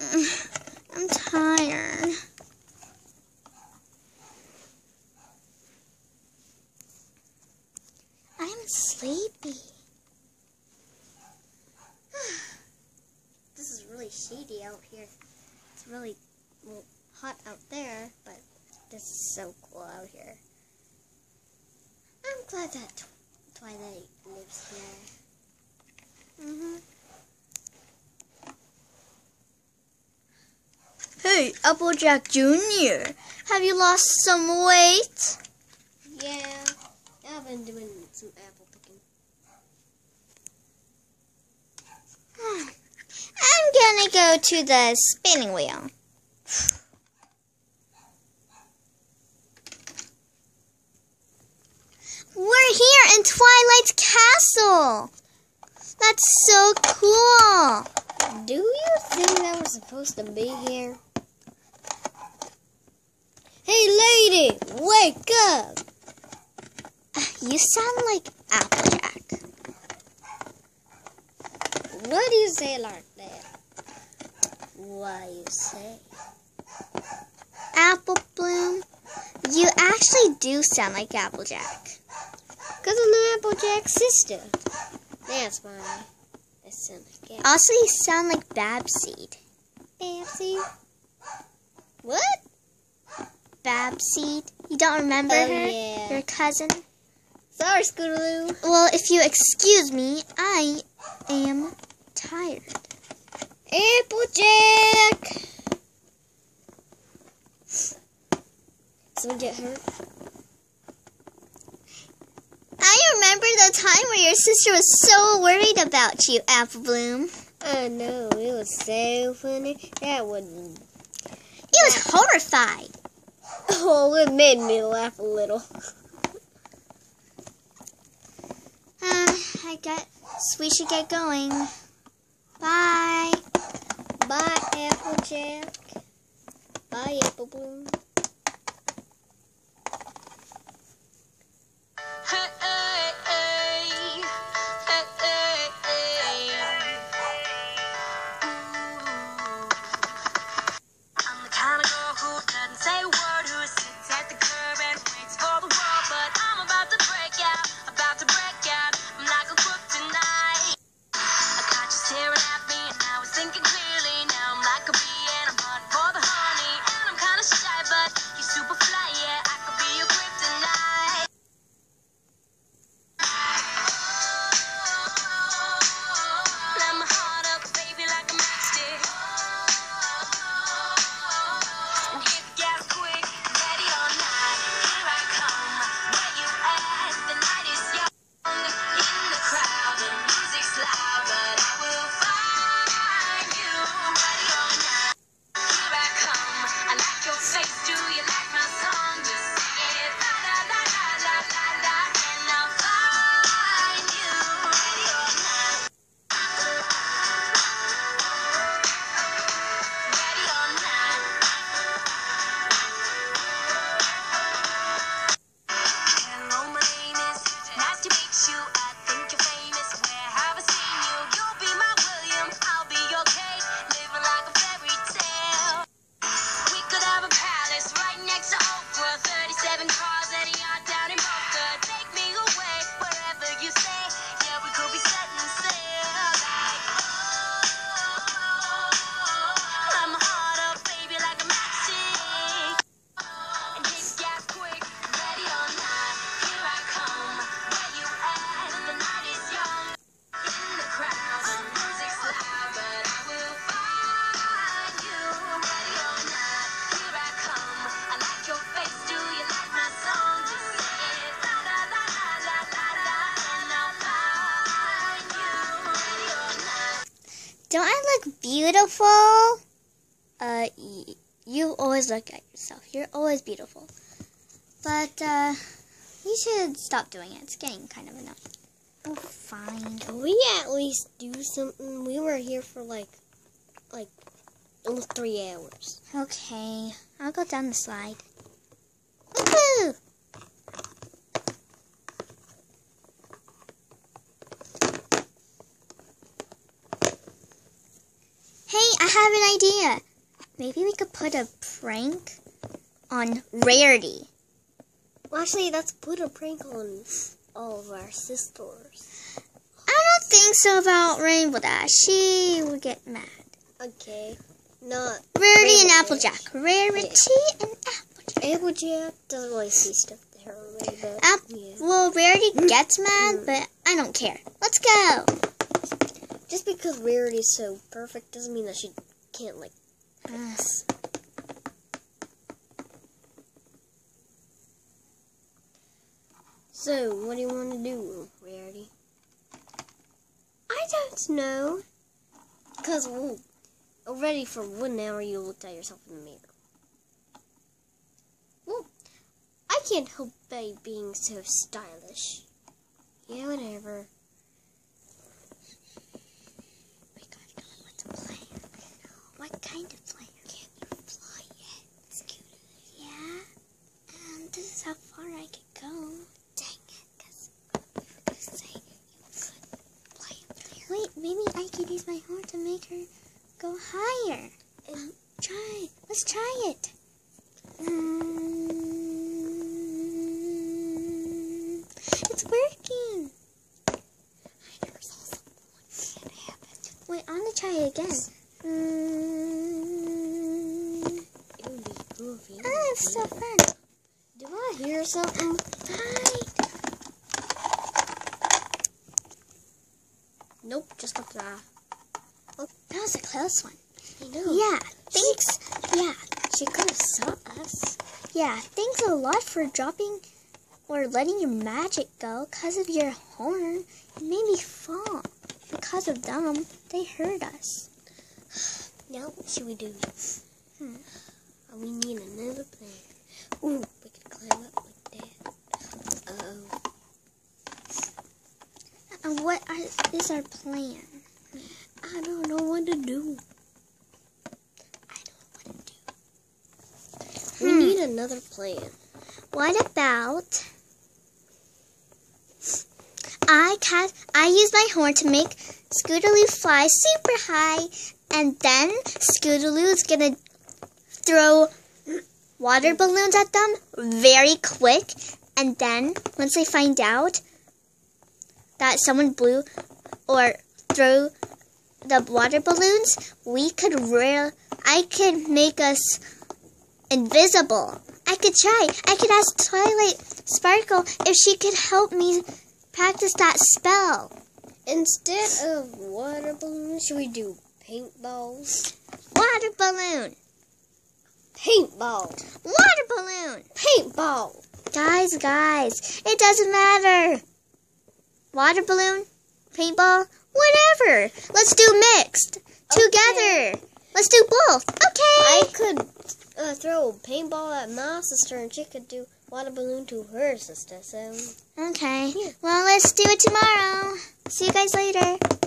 I'm tired. I'm sleepy. this is really shady out here. It's really well, hot out there, but this is so cool out here. I'm glad that Tw- Twilight lives here. hmm Hey, Applejack Jr., have you lost some weight? Yeah, I've been doing some apple picking. I'm gonna go to the spinning wheel. We're here in Twilight's castle. That's so cool. Do you think that we're supposed to be here? Hey, lady, wake up! Ah, you sound like Applejack. What do you say like that? What do you say? Apple Bloom, you actually do sound like Applejack. Because I'm Applejack's sister. That's why I sound like. Also, you sound like Babs Seed. Babsy? What? Babs Seed. You don't remember Oh, her? yeah. Your cousin? Sorry, Scootaloo. Well, if you excuse me, I am tired. Applejack! Someone get hurt? I remember the time where your sister was so worried about you, Apple Bloom. I know, it was so funny. That would. He was horrified. Oh, it made me laugh a little. Uh, I guess we should get going. Bye. Bye, Applejack. Bye, Apple Bloom. Beautiful? Uh, you always look at yourself. You're always beautiful. But, uh, you should stop doing it. It's getting kind of annoying. Oh, fine. Can we at least do something? We were here for like, like, almost three hours. Okay, I'll go down the slide. Woohoo! Hey, I have an idea. Maybe we could put a prank on Rarity. Well, actually, let's put a prank on all of our sisters. I don't think so about Rainbow Dash. She would get mad. Okay. Not Rarity and Rainbow Applejack. Rarity and Applejack. Applejack doesn't really see stuff there App- yeah. Well, Rarity mm-hmm. gets mad, mm-hmm. but I don't care. Let's go. Just because Rarity is so perfect doesn't mean that she can't like Uh, So, what do you want to do, Rarity? I don't know. Because well, already for one hour you looked at yourself in the mirror. Well, I can't help by being so stylish. Yeah, whatever. we gotta go with the plan. What kind of plan? Can you fly yet? Scooter? Yeah. And this is how far I could go. Dang it, because you were gonna say you could fly up there. Wait, maybe I could use my horn to make her go higher. And try. Let's try it. Mm, it's working. I never saw something like that happen. Wait, I'm gonna try it again. Mm, It would be cool if you oh, it's so fun. Do I hear something? Right. Nope, just a up there. That was a close one. I know. Yeah, thanks. Yeah, She could have saw us. yeah, thanks a lot for dropping or letting your magic go because of your horn. It made me fall. Because of them, they hurt us. Now, what should we do? Hmm. Uh, we need another plan. Ooh, we can climb up like that. Uh-oh. And what are, is our plan? I don't know what to do. I don't know what to do. We Hmm. need another plan. What about I cast I use my horn to make Scootaloo fly super high and then Scootaloo is gonna throw water balloons at them very quick and then once they find out that someone blew or threw the water balloons, we could real I could make us invisible. I could try. I could ask Twilight Sparkle if she could help me practice that spell. Instead of water balloons, should we do paintballs? Water balloon. Paintball! Water balloon. Paintball! Guys, guys, it doesn't matter. Water balloon, paintball, whatever. Let's do mixed. Together. Let's do both. Okay. I could uh, throw a paintball at my sister and she could do water balloon to her sister, so... Okay. Yeah. Well, let's do it tomorrow. See you guys later.